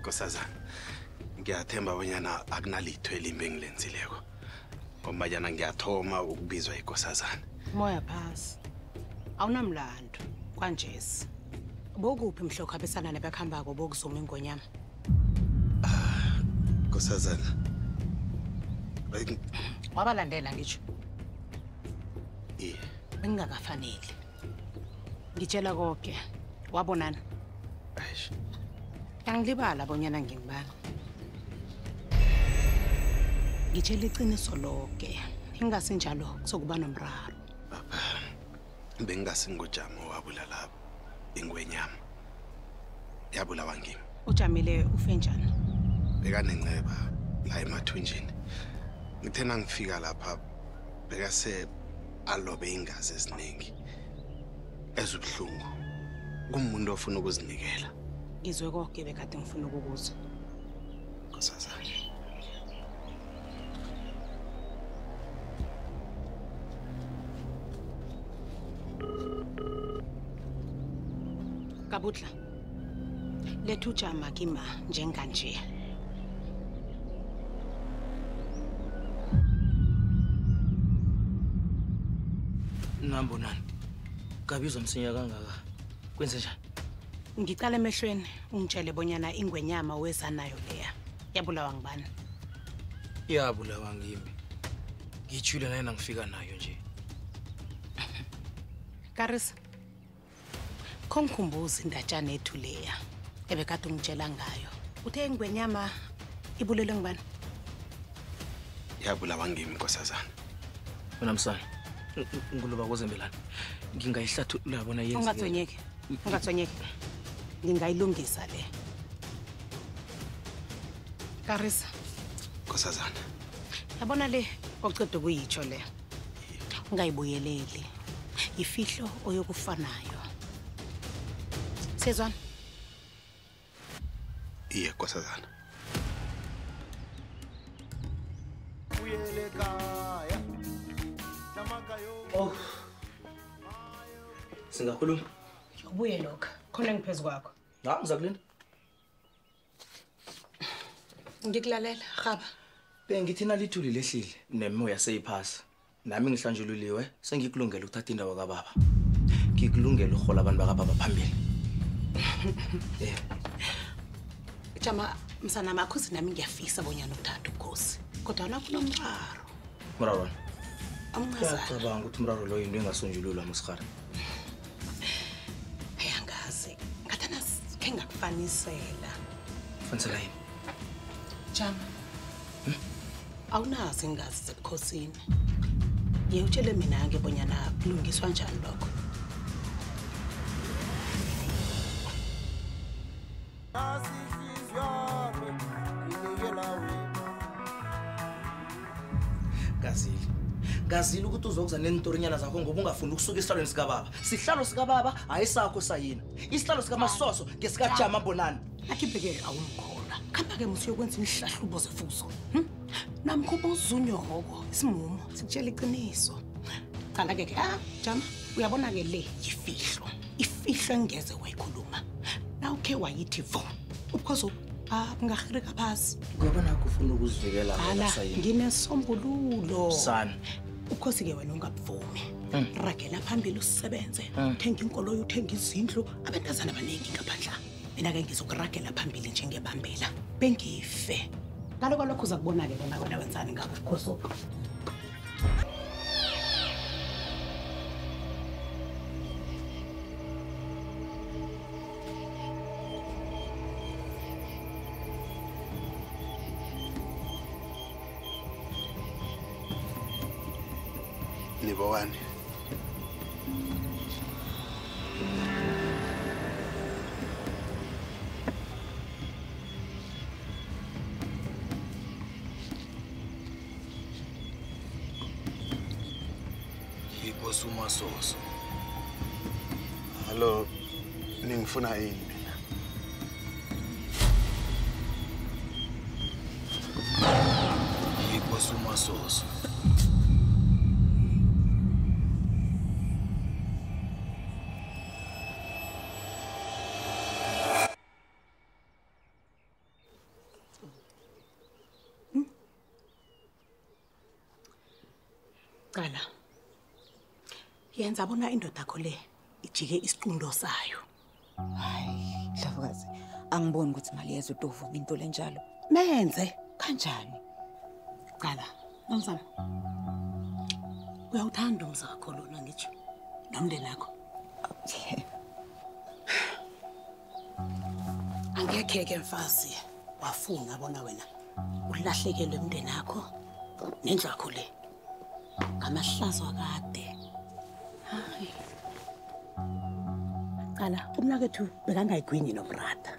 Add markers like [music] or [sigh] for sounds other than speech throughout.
nkosazana ngiyathemba abanyana akunalitho elimbi engilenzileko ngombanyana ngiyathoma ukubizwa ikosazana moya phasi awunamlando kwanjesi bokuphi mhlokho abesana nabakuhambako bokuzuma ingonyama ah, nkosazana wabalandela ngitsho iye yeah. bengingakafaneli ngitshela koke wabonana Angilibala abonyana ngingibala. Ngitshela iqiniso lonke. Ingasinjalo sokuba nomraro. Bengingasingojama wabula lapho. Ingwenyama. Yabulawa ngimi. Ujamile ufe njani? Bekanenceba la emathunjini. Ngithena ngifika lapha bekase alobe ingazi eziningi. Ezubhlungu. Kumuntu ofuna ukuzinikela. ngizwe konke bekade ngifuna ukukuzwa nkosazana kabutla letha ujama kima njenganje nambonani ngabizwa msinya kangaka kwenze njani ngicala emehlweni ungitshele bonyana ingwenyama weza nayo leya yabulawa ngibani yabulawa ngimi ngiyithule naye nangifika nayo nje [laughs] karisa kho ngikhumbuza indatshana ethu leya ebekade ungitshela ngayo uthe ingwenyama ibulelwe ngibani yabulawa ngimi nkosazana wena msana nguluba kwezembelane ngingayihlathulula ungathonyeki ungathonyeki ngingayilungisa le karisa nkosazana yabona le oceda ukuyitsho le ungayibuyeleli yifihlo oyokufanayo sezwana iye nkosazana oh singakhuluma yobuye lokho khona ngiphezu kwakho ha ngizakulinda ngikulalela rhaba bengithina lithuli lehlile nemoya seyiphasa nami ngihlanjululiwe sengikulungela ukuthatha indawo kababa ngikulungela uhola abantu bakababa phambili [laughs] eh. jama msana makhosi nami ngiyafisa bonyana ukuthatha ubukhosi kodwa nakho unomraro mrarwana amncazana ngicabanga ukuthi umraro loyo into engasonjululwa musihara ukufanisela ufanisela yini jama hmm? awunazo ingazi zebukhosini ye utshele mina-ke bonyana kulungiswa njani lokho kazile ngazile ukuthi uzokuza nentorinyana zakho ngoba ungafuni ukusuka isihlalweni sikababa sihlalo sikababa hhayi sakho sayina isihlalo sikamasoso ngesikajama mbonani akibhekele awumkhola khamba-ke muthi uyokwenza imihlahlubo zefuzo hm? namkhuba uzunyoko isimumo sikutshela iqiniso cala-ke ke a ah, jama uyabona-ke le yifihlo ifihlo engeze wayikhuluma nawukhe wayithi vo ubukhoze ah, ngahirika phasi ngoba nakho ufuna ukuzivikela nginesombululo sana ubukhosi-ke wena ungabuvumi mm. ragela phambili usisebenze uthenga mm. inkoloyo uthenga izindlu abantazana abaningi ngaphandla mina-ke ngizokuragela phambili njengebambela bengife ngalokwalokho uza kubona-ke bona wena wenzani ngabo ubukhosi oku Libovan. h i p o s u m a soso. h e l o ningifuna ini mina? h i p o s u m a soso. okokuqala yenza bona indoda yakho le ijike isiqundo sayo hayi ndlavukazi angiboni ukuthi imali yezwe utovuma into lenjalo menze kanjani qala nomzamo uyawuthanda umza wakho lona ngitsho nomndeni akho angekhe ke mfazi wafuna bona wena ulahlekelwe umndeni akho nendlu yakho le ngamahlazo kade hayi qala umnakethu bekangayigwinyi nomrata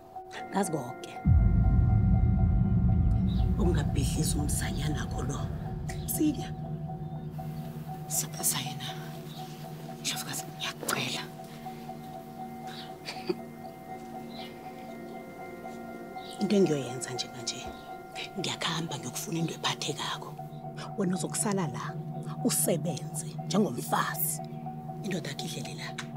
ngazi konke ungabhidlisi umsanyana kho lo sinya sayena ndlovukazi ngiyakucela into engiyoyenza njenganje ngiyakuhamba ngiyokufuna into ephathekakho wena uzokusala la usebenze njengomfazi indoda akidlele la